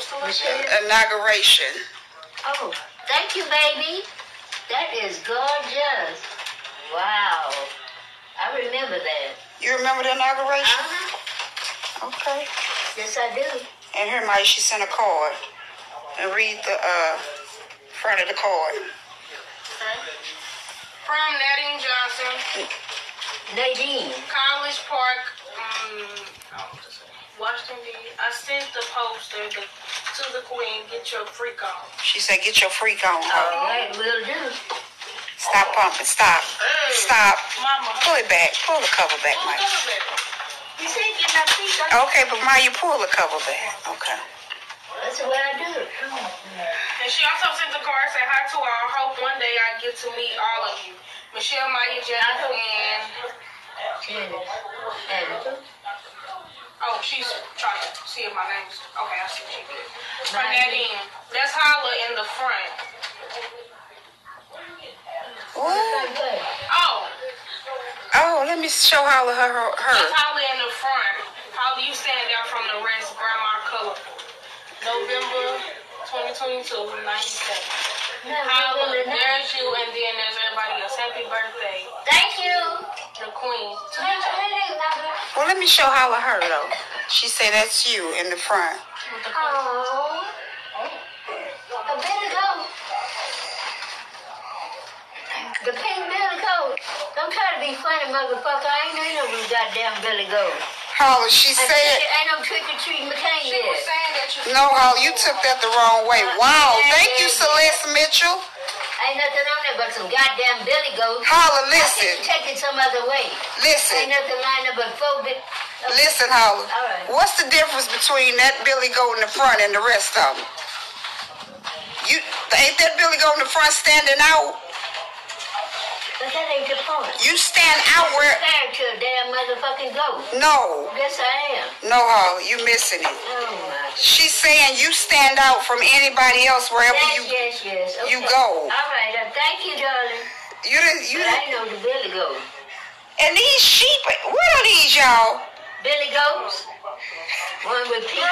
poster, Michelle? Inauguration. Oh, thank you, baby. That is gorgeous. Wow. I remember that. You remember the inauguration? Uh-huh. Okay. Yes, I do. And here, Mike, she sent a card. And read the uh, front of the card. Okay. From Nadine Johnson, Nadine. College Park, um, Washington, D. I sent the poster to the queen. Get your freak on. She said, get your freak on. All right, will do. Stop pumping. Stop. Stop. Mama. Pull it back. Pull the cover back, Mike. You said get my feet on. Okay, but Maya, you pull the cover back. Okay. That's the way I do it. And she also sent the card saying hi to all. Hope one day I get to meet all of you. Michelle, Maya, Jennifer, and Janice. And oh, she's trying to see if my name's okay. I see what she did. From Nadine. That's Holla in the front. What? Oh, Oh, let me show Holla her her. that's her. Holly in the front. Holly, you stand out from the rest. Grandma color. November 2022, 97. Holla, there's you, and then there's everybody else. Happy birthday, Thank you. the queen. Well, let me show Holla her though. She said that's you in the front. Oh. A billy goat. The pink billy goat. Don't try to be funny, motherfucker. I ain't know no goddamn billy goat. Holla, she I said. ain't no trick or treat McCain She was saying that you. No, Holla, you took that the wrong way. Wow, thank you, Celeste Mitchell. Ain't nothing on there but some goddamn billy goats. Holla, I listen, can take it some other way. Listen. Ain't nothing lined up but four bit. listen, Holla. All right. What's the difference between that Billy Goat in the front and the rest of them? You ain't that Billy Goat in the front standing out? But that ain't the point. You stand out where? Compared to a damn motherfucking goat. No, Yes, I am. no, Holla, you missing it. Oh my. She's saying you stand out from anybody else wherever Yes, you yes, yes. you go. All right. Uh, thank you, darling. you didn't you I didn't, didn't know the billy goat. and these sheep. What are these, y'all? Billy goats. One with pink